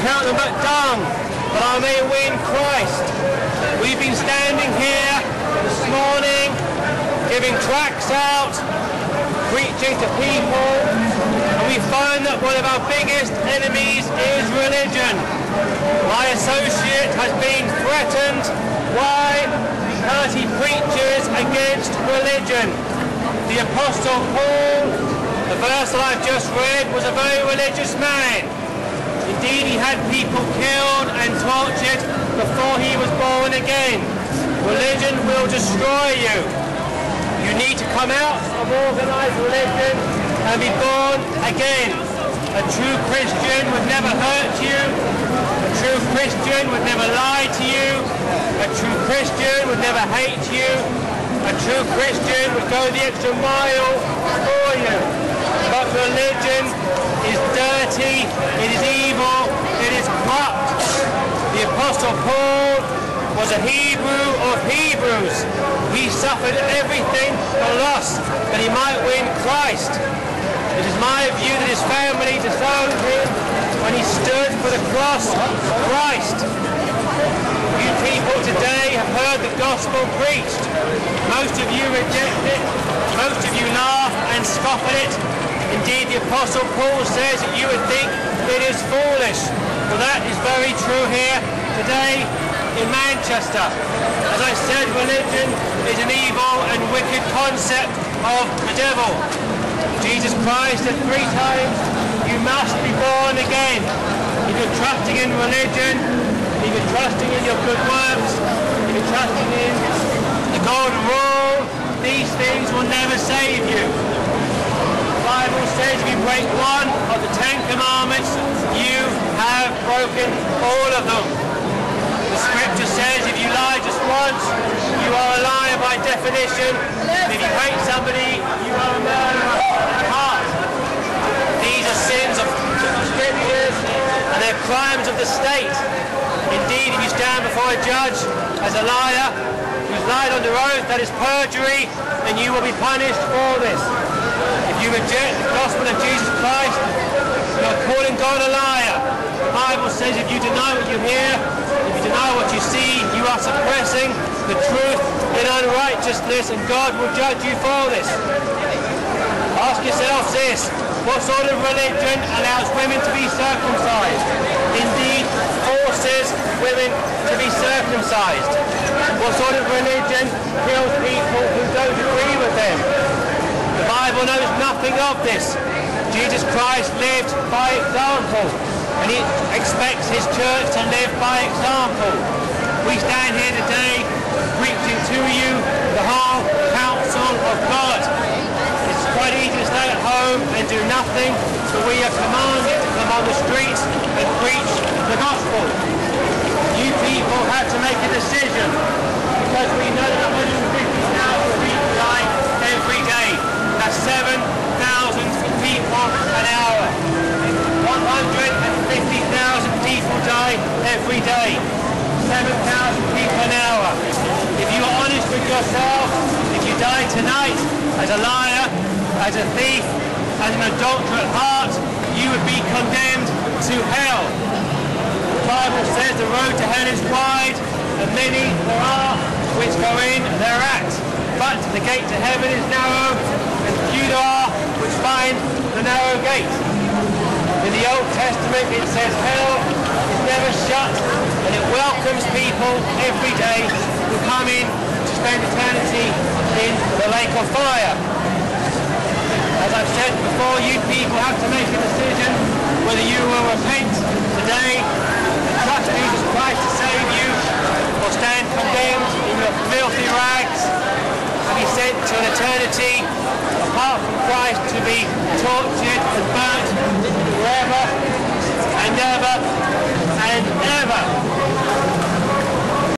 count them but dung, but I may win Christ. We've been standing here this morning, giving tracts out, preaching to people, and we find that one of our biggest enemies is religion. My associate has been threatened. Why? Because he preaches against religion. The Apostle Paul, the verse that I've just read, was a very religious man. Indeed, he had people killed and tortured before he was born again. Religion will destroy you. You need to come out of organized religion and be born again. A true Christian would never hurt you. A true Christian would never lie to you. A true Christian would never hate you. A true Christian would go the extra mile for you. Religion is dirty, it is evil, it is corrupt. The Apostle Paul was a Hebrew of Hebrews. He suffered everything for loss that he might win Christ. It is my view that his family disowned him when he stood for the cross of Christ. You people today have heard the gospel preached. Most of you reject it. Most of you laugh and scoff at it. Indeed, the Apostle Paul says that you would think it is foolish. Well, that is very true here today in Manchester. As I said, religion is an evil and wicked concept of the devil. Jesus Christ said three times, you must be born again. If you're trusting in religion, if you're trusting in your good works, if you're trusting in the golden rule, these things will never save you. The Bible says if you break one of the Ten Commandments, you have broken all of them. The scripture says if you lie just once, you are a liar by definition. If you hate somebody, you are a murderer. These are sins of scriptures and they're crimes of the state. Indeed, if you stand before a judge as a liar, who's lied under oath, that is perjury, and you will be punished for this. If you reject the gospel of Jesus Christ, you are calling God a liar. The Bible says if you deny what you hear, if you deny what you see, you are suppressing the truth in unrighteousness, and God will judge you for this. Ask yourselves this, what sort of religion allows women to be circumcised? Indeed, forces women to be circumcised. What sort of religion kills people who don't agree with them? The Bible knows nothing of this. Jesus Christ lived by example, and he expects his church to live by example. We stand here today preaching to you the whole counsel of God. It's quite easy to stay at home and do nothing, but we are commanded to come on the streets and preach the gospel. You people have to make a decision because we know that 150,000 people die every day. That's 7,000 people an hour. 150,000 people die every day. 7,000 people an hour. If you are honest with yourself, if you die tonight as a liar, as a thief, as an adulterer at heart, you would be condemned to hell. The Bible says the road to hell is wide, and many there are which go in thereat. But the gate to heaven is narrow, and few there are which find the narrow gate. In the Old Testament it says hell never shut, and it welcomes people every day who come in to spend eternity in the lake of fire. As I've said before, you people have to make a decision whether you will repent today and trust Jesus Christ to save you or stand condemned in your filthy rags and be sent to an eternity apart from Christ to be tortured and burnt forever and ever and ever.